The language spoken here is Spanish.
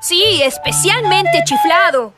Sí, especialmente chiflado.